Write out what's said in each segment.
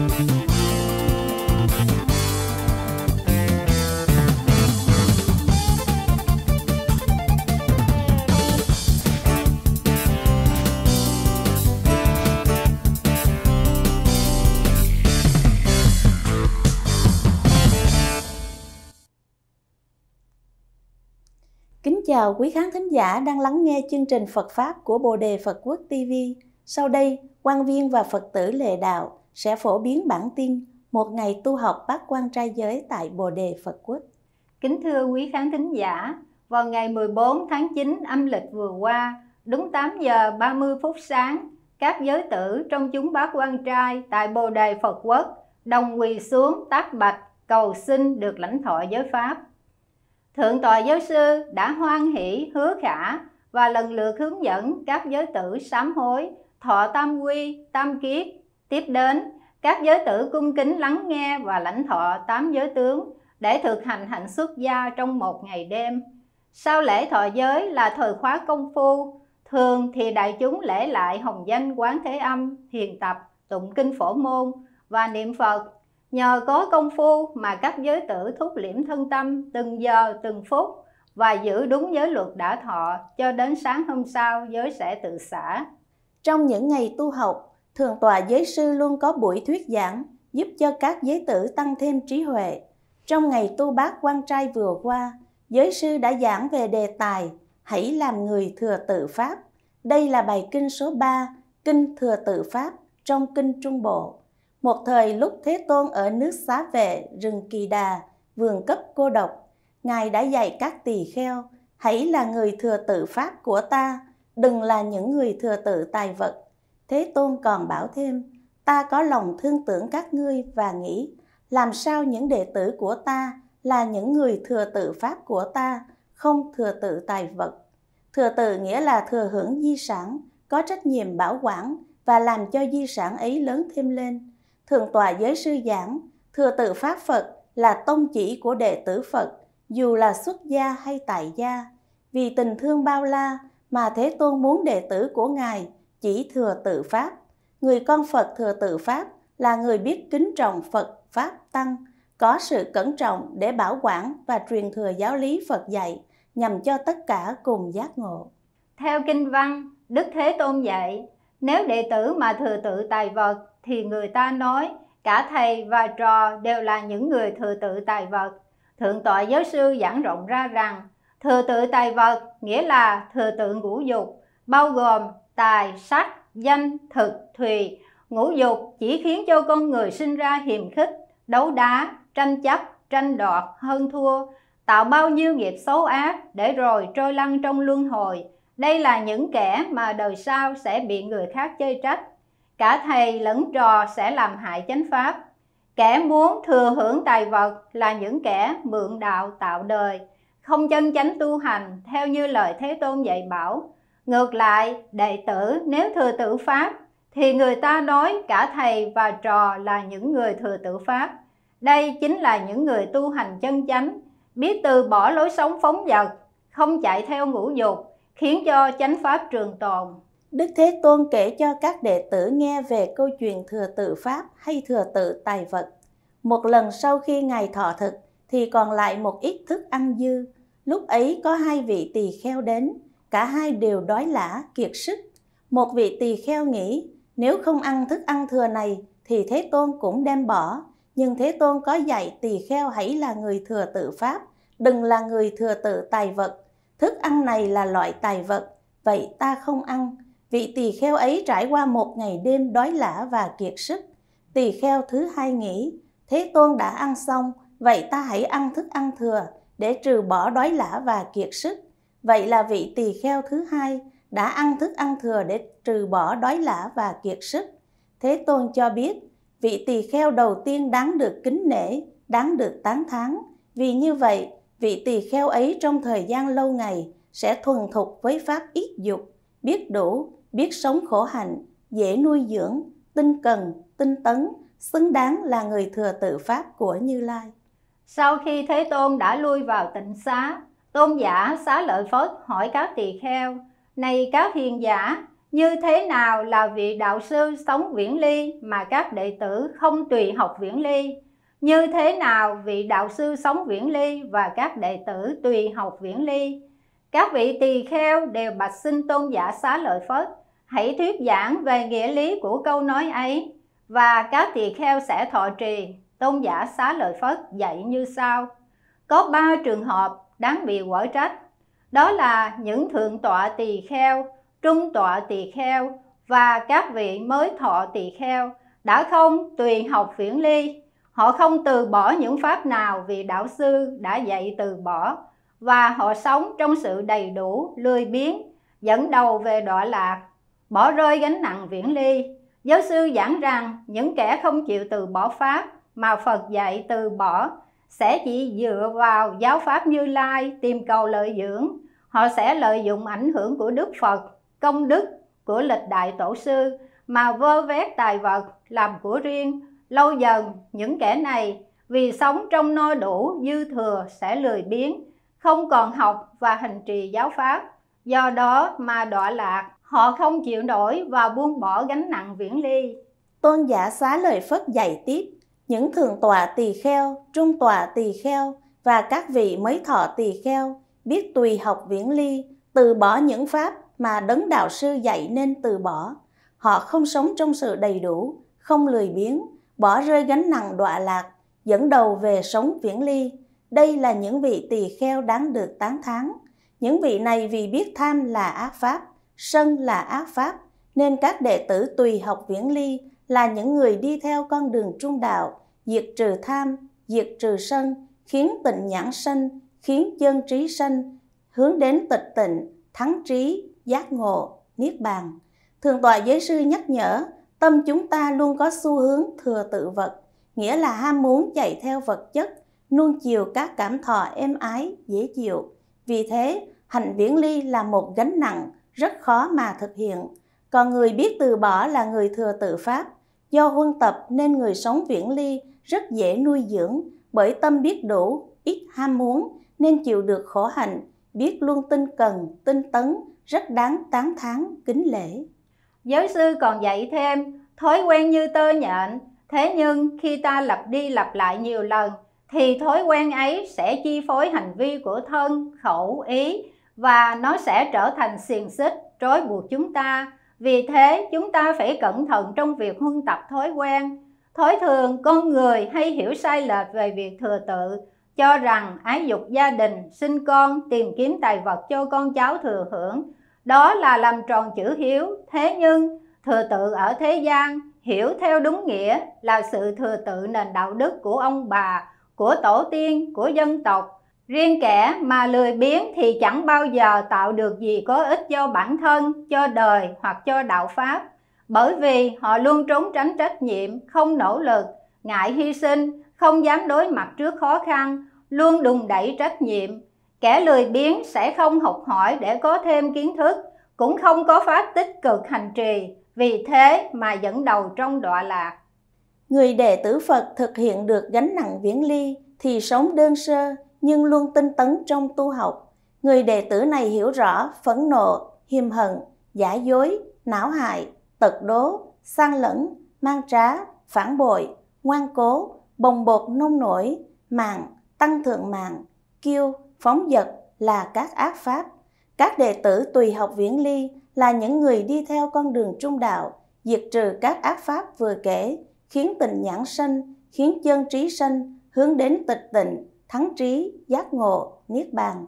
Kính chào quý khán thính giả đang lắng nghe chương trình Phật Pháp của Bồ Đề Phật Quốc TV. Sau đây, quan viên và Phật tử Lệ Đạo sẽ phổ biến bản tin một ngày tu học bát quan trai giới tại Bồ Đề Phật Quốc. Kính thưa quý khán thính giả, vào ngày 14 tháng 9 âm lịch vừa qua, đúng 8 giờ 30 phút sáng, các giới tử trong chúng bát quan trai tại Bồ Đề Phật Quốc đồng quỳ xuống tác bạch cầu xin được lãnh thọ giới Pháp Thượng tọa giáo sư đã hoan hỷ hứa khả và lần lượt hướng dẫn các giới tử sám hối, thọ tam quy, tam kiết. Tiếp đến, các giới tử cung kính lắng nghe và lãnh thọ tám giới tướng để thực hành hạnh xuất gia trong một ngày đêm. Sau lễ thọ giới là thời khóa công phu, thường thì đại chúng lễ lại hồng danh quán thế âm, thiền tập, tụng kinh phổ môn và niệm Phật Nhờ có công phu mà các giới tử thúc liễm thân tâm từng giờ từng phút và giữ đúng giới luật đã thọ cho đến sáng hôm sau giới sẽ tự xả. Trong những ngày tu học, Thượng tòa giới sư luôn có buổi thuyết giảng giúp cho các giới tử tăng thêm trí huệ. Trong ngày tu bác quan trai vừa qua, giới sư đã giảng về đề tài Hãy làm người thừa tự Pháp. Đây là bài kinh số 3, Kinh Thừa Tự Pháp trong Kinh Trung Bộ. Một thời lúc Thế Tôn ở nước xá vệ, rừng Kỳ Đà, vườn cấp cô độc, Ngài đã dạy các tỳ kheo, hãy là người thừa tự Pháp của ta, đừng là những người thừa tự tài vật. Thế Tôn còn bảo thêm, ta có lòng thương tưởng các ngươi và nghĩ, làm sao những đệ tử của ta là những người thừa tự Pháp của ta, không thừa tự tài vật. Thừa tự nghĩa là thừa hưởng di sản, có trách nhiệm bảo quản và làm cho di sản ấy lớn thêm lên Thường tòa giới sư giảng, thừa tự Pháp Phật là tông chỉ của đệ tử Phật, dù là xuất gia hay tại gia. Vì tình thương bao la mà Thế Tôn muốn đệ tử của Ngài chỉ thừa tự Pháp. Người con Phật thừa tự Pháp là người biết kính trọng Phật, Pháp, Tăng, có sự cẩn trọng để bảo quản và truyền thừa giáo lý Phật dạy nhằm cho tất cả cùng giác ngộ. Theo Kinh Văn, Đức Thế Tôn dạy, nếu đệ tử mà thừa tự tài vật thì người ta nói cả thầy và trò đều là những người thừa tự tài vật. Thượng tọa giáo sư giảng rộng ra rằng thừa tự tài vật nghĩa là thừa tự ngũ dục, bao gồm tài, sắc, danh, thực, thùy. Ngũ dục chỉ khiến cho con người sinh ra hiềm khích, đấu đá, tranh chấp, tranh đoạt, hơn thua, tạo bao nhiêu nghiệp xấu ác để rồi trôi lăn trong luân hồi. Đây là những kẻ mà đời sau sẽ bị người khác chơi trách cả thầy lẫn trò sẽ làm hại chánh pháp kẻ muốn thừa hưởng tài vật là những kẻ mượn đạo tạo đời không chân chánh tu hành theo như lời thế tôn dạy bảo ngược lại đệ tử nếu thừa tự pháp thì người ta nói cả thầy và trò là những người thừa tự pháp đây chính là những người tu hành chân chánh biết từ bỏ lối sống phóng dật không chạy theo ngũ dục khiến cho chánh pháp trường tồn Đức Thế Tôn kể cho các đệ tử nghe về câu chuyện thừa tự Pháp hay thừa tự tài vật. Một lần sau khi Ngài thọ thực thì còn lại một ít thức ăn dư. Lúc ấy có hai vị tỳ kheo đến, cả hai đều đói lả, kiệt sức. Một vị tỳ kheo nghĩ nếu không ăn thức ăn thừa này thì Thế Tôn cũng đem bỏ. Nhưng Thế Tôn có dạy tỳ kheo hãy là người thừa tự Pháp, đừng là người thừa tự tài vật. Thức ăn này là loại tài vật, vậy ta không ăn Vị tỳ kheo ấy trải qua một ngày đêm đói lả và kiệt sức. Tỳ kheo thứ hai nghĩ, Thế Tôn đã ăn xong, vậy ta hãy ăn thức ăn thừa để trừ bỏ đói lả và kiệt sức. Vậy là vị tỳ kheo thứ hai đã ăn thức ăn thừa để trừ bỏ đói lả và kiệt sức. Thế Tôn cho biết, vị tỳ kheo đầu tiên đáng được kính nể, đáng được tán thán. Vì như vậy, vị tỳ kheo ấy trong thời gian lâu ngày sẽ thuần thục với pháp ít dục, biết đủ, biết sống khổ hạnh, dễ nuôi dưỡng, tinh cần, tinh tấn, xứng đáng là người thừa tự Pháp của Như Lai. Sau khi Thế Tôn đã lui vào tịnh xá, Tôn giả xá lợi Phất hỏi các tỳ kheo, Này các hiền giả, như thế nào là vị đạo sư sống viễn ly mà các đệ tử không tùy học viễn ly? Như thế nào vị đạo sư sống viễn ly và các đệ tử tùy học viễn ly? Các vị tỳ kheo đều bạch xin tôn giả xá lợi Phất, hãy thuyết giảng về nghĩa lý của câu nói ấy và các tỳ kheo sẽ thọ trì. Tôn giả xá lợi Phất dạy như sau. Có ba trường hợp đáng bị quở trách. Đó là những thượng tọa tỳ kheo, trung tọa tỳ kheo và các vị mới thọ tỳ kheo đã không tùy học viễn ly. Họ không từ bỏ những pháp nào vì đạo sư đã dạy từ bỏ và họ sống trong sự đầy đủ, lười biếng, dẫn đầu về đọa lạc, bỏ rơi gánh nặng viễn ly. Giáo sư giảng rằng những kẻ không chịu từ bỏ pháp mà Phật dạy từ bỏ sẽ chỉ dựa vào giáo pháp Như Lai tìm cầu lợi dưỡng. Họ sẽ lợi dụng ảnh hưởng của Đức Phật, công đức của lịch đại tổ sư mà vơ vét tài vật làm của riêng. Lâu dần, những kẻ này vì sống trong no đủ dư thừa sẽ lười biếng, không còn học và hành trì giáo pháp. Do đó mà đọa lạc, họ không chịu nổi và buông bỏ gánh nặng viễn ly. Tôn giả xá lời Phất dạy tiếp, những thượng tọa tỳ kheo, trung tọa tỳ kheo và các vị mới thọ tỳ kheo biết tùy học viễn ly, từ bỏ những pháp mà đấng đạo sư dạy nên từ bỏ. Họ không sống trong sự đầy đủ, không lười biếng, bỏ rơi gánh nặng đọa lạc, dẫn đầu về sống viễn ly. Đây là những vị tỳ kheo đáng được tán thán. Những vị này vì biết tham là ác pháp, sân là ác pháp, nên các đệ tử tùy học viễn ly là những người đi theo con đường trung đạo, diệt trừ tham, diệt trừ sân, khiến tịnh nhãn sanh, khiến chân trí sanh, hướng đến tịch tịnh, thắng trí, giác ngộ, niết bàn. Thường tọa giới sư nhắc nhở, tâm chúng ta luôn có xu hướng thừa tự vật, nghĩa là ham muốn chạy theo vật chất, nuông chiều các cảm thọ êm ái, dễ chịu. Vì thế, hành viễn ly là một gánh nặng, rất khó mà thực hiện. Còn người biết từ bỏ là người thừa tự pháp. Do huân tập nên người sống viễn ly rất dễ nuôi dưỡng, bởi tâm biết đủ, ít ham muốn, nên chịu được khổ hạnh, biết luôn tinh cần, tinh tấn, rất đáng tán thán, kính lễ. Giáo sư còn dạy thêm, thói quen như tơ nhện, thế nhưng khi ta lặp đi lặp lại nhiều lần, thì thói quen ấy sẽ chi phối hành vi của thân, khẩu, ý và nó sẽ trở thành xiềng xích trói buộc chúng ta. Vì thế, chúng ta phải cẩn thận trong việc huân tập thói quen. Thói thường, con người hay hiểu sai lệch về việc thừa tự, cho rằng ái dục gia đình, sinh con, tìm kiếm tài vật cho con cháu thừa hưởng. Đó là làm tròn chữ hiếu. Thế nhưng, thừa tự ở thế gian, hiểu theo đúng nghĩa là sự thừa tự nền đạo đức của ông bà, của tổ tiên, của dân tộc. Riêng kẻ mà lười biếng thì chẳng bao giờ tạo được gì có ích cho bản thân, cho đời hoặc cho đạo Pháp. Bởi vì họ luôn trốn tránh trách nhiệm, không nỗ lực, ngại hy sinh, không dám đối mặt trước khó khăn, luôn đùng đẩy trách nhiệm. Kẻ lười biếng sẽ không học hỏi để có thêm kiến thức, cũng không có pháp tích cực hành trì, vì thế mà dẫn đầu trong đọa lạc. Người đệ tử Phật thực hiện được gánh nặng viễn ly thì sống đơn sơ nhưng luôn tinh tấn trong tu học. Người đệ tử này hiểu rõ phẫn nộ, hiềm hận, giả dối, não hại, tật đố, sang lẫn, mang trá, phản bội, ngoan cố, bồng bột nông nổi, mạng, tăng thượng mạng, kiêu, phóng dật là các ác pháp. Các đệ tử tùy học viễn ly là những người đi theo con đường trung đạo, diệt trừ các ác pháp vừa kể, khiến tình nhãn sanh, khiến chân trí sanh, hướng đến tịch tịnh, thắng trí, giác ngộ, niết bàn.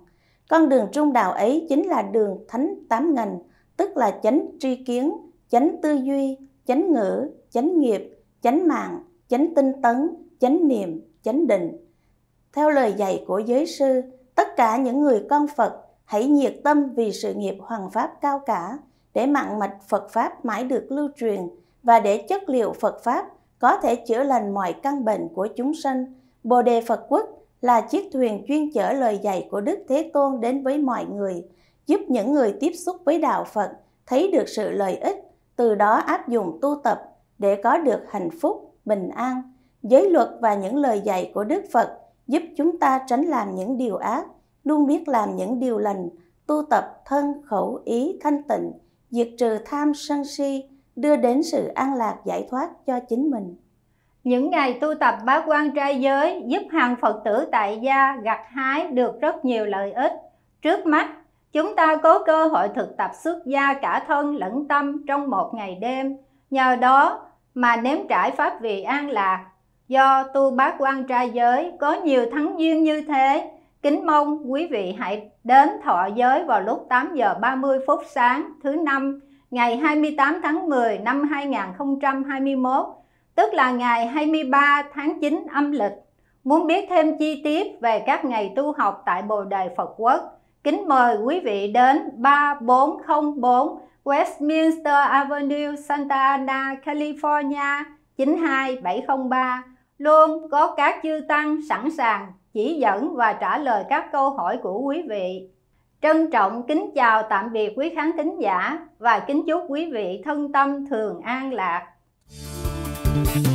Con đường trung đạo ấy chính là đường thánh tám ngành, tức là chánh tri kiến, chánh tư duy, chánh ngữ, chánh nghiệp, chánh mạng, chánh tinh tấn, chánh niệm, chánh định. Theo lời dạy của giới sư, tất cả những người con Phật hãy nhiệt tâm vì sự nghiệp hoàng pháp cao cả, để mạng mạch Phật Pháp mãi được lưu truyền và để chất liệu Phật Pháp có thể chữa lành mọi căn bệnh của chúng sanh. Bồ Đề Phật Quốc là chiếc thuyền chuyên chở lời dạy của Đức Thế Tôn đến với mọi người, giúp những người tiếp xúc với Đạo Phật thấy được sự lợi ích, từ đó áp dụng tu tập để có được hạnh phúc, bình an. Giới luật và những lời dạy của Đức Phật giúp chúng ta tránh làm những điều ác, luôn biết làm những điều lành, tu tập thân khẩu ý thanh tịnh, diệt trừ tham sân si, đưa đến sự an lạc giải thoát cho chính mình. Những ngày tu tập bát quan trai giới giúp hàng Phật tử tại gia gặt hái được rất nhiều lợi ích. Trước mắt, chúng ta có cơ hội thực tập xuất gia cả thân lẫn tâm trong một ngày đêm. Nhờ đó mà nếm trải pháp vị an lạc. Do tu bát quan trai giới có nhiều thắng duyên như thế, kính mong quý vị hãy đến thọ giới vào lúc 8 giờ 30 phút sáng thứ năm ngày 28 tháng 10 năm 2021 tức là ngày 23 tháng 9 âm lịch. Muốn biết thêm chi tiết về các ngày tu học tại Bồ Đề Phật Quốc, kính mời quý vị đến 3404 Westminster Avenue, Santa Ana, California 92703. Luôn có các chư tăng sẵn sàng chỉ dẫn và trả lời các câu hỏi của quý vị. Trân trọng kính chào tạm biệt quý khán thính giả và kính chúc quý vị thân tâm thường an lạc. Thank you.